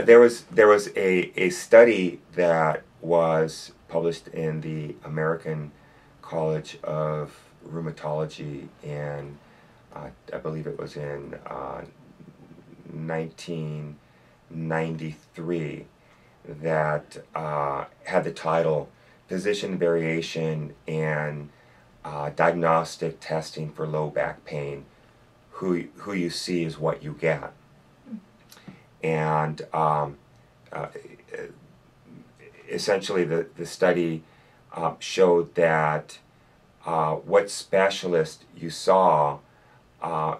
there was there was a, a study that was published in the American College of Rheumatology in uh, I believe it was in uh, 1993 that uh, had the title Physician Variation and uh, Diagnostic Testing for Low Back Pain. Who, who you see is what you get. And um, uh, essentially, the, the study uh, showed that uh, what specialist you saw uh,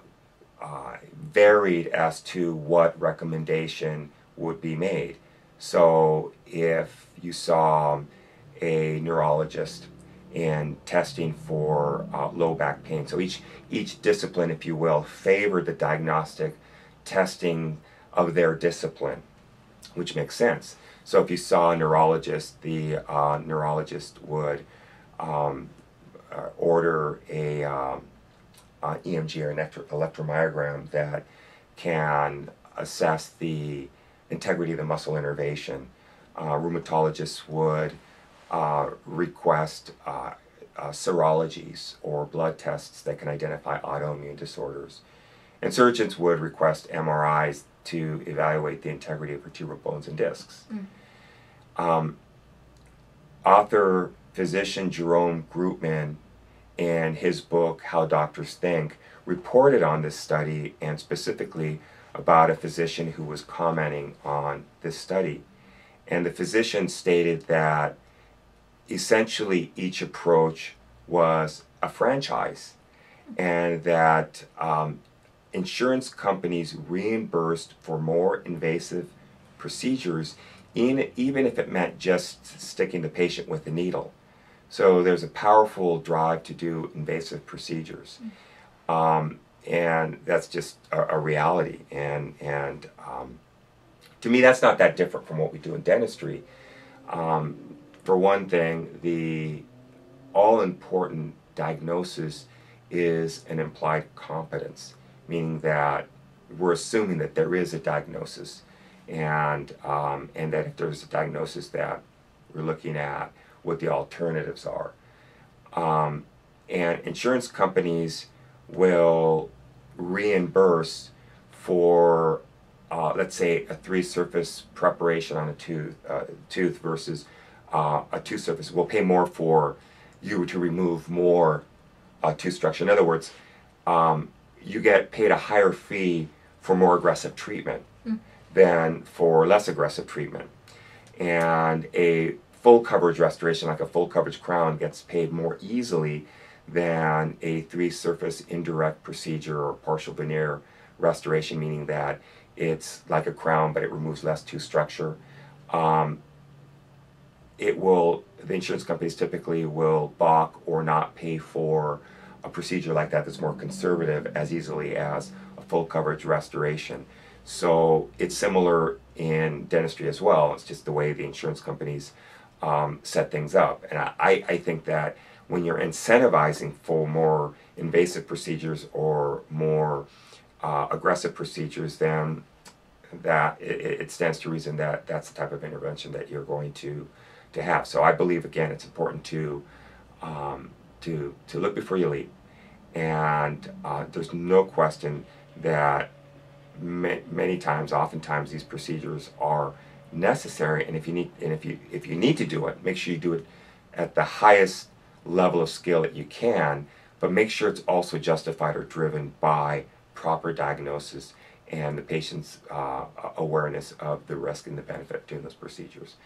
uh, varied as to what recommendation would be made. So if you saw a neurologist and testing for uh, low back pain, so each each discipline, if you will, favored the diagnostic testing of their discipline, which makes sense. So if you saw a neurologist, the uh, neurologist would um, uh, order a um, uh, EMG or an electromyogram that can assess the integrity of the muscle innervation. Uh, rheumatologists would uh, request serologies or blood tests that can identify autoimmune disorders. And surgeons would request MRIs to evaluate the integrity of vertebral bones and discs. Mm. Um, author physician Jerome Groopman and his book, How Doctors Think, reported on this study and specifically about a physician who was commenting on this study. And the physician stated that essentially each approach was a franchise and that um, insurance companies reimbursed for more invasive procedures in, even if it meant just sticking the patient with the needle. So there's a powerful drive to do invasive procedures. Um, and that's just a, a, reality. And, and um, to me, that's not that different from what we do in dentistry. Um, for one thing, the all important diagnosis is an implied competence, meaning that we're assuming that there is a diagnosis, and um, and that if there's a diagnosis, that we're looking at what the alternatives are. Um, and insurance companies will reimburse for, uh, let's say, a three surface preparation on a tooth, uh, tooth versus uh, a two surface. Will pay more for you to remove more uh, tooth structure. In other words, um, you get paid a higher fee for more aggressive treatment mm. than for less aggressive treatment. And a full coverage restoration, like a full coverage crown, gets paid more easily than a three surface indirect procedure or partial veneer restoration, meaning that it's like a crown but it removes less tooth structure. Um, it will, the insurance companies typically will balk or not pay for procedure like that that's more conservative as easily as a full coverage restoration. So it's similar in dentistry as well. It's just the way the insurance companies um, set things up. And I, I think that when you're incentivizing for more invasive procedures or more uh, aggressive procedures, then that it, it, stands to reason that that's the type of intervention that you're going to to have. So I believe again it's important to um, to to look before you leap, and uh, there's no question that ma- many times, oftentimes, these procedures are necessary. And if you need and if you if you need to do it make sure you do it at the highest level of skill that you can but make sure it's also justified or driven by proper diagnosis and the patient's uh, awareness of the risk and the benefit of doing those procedures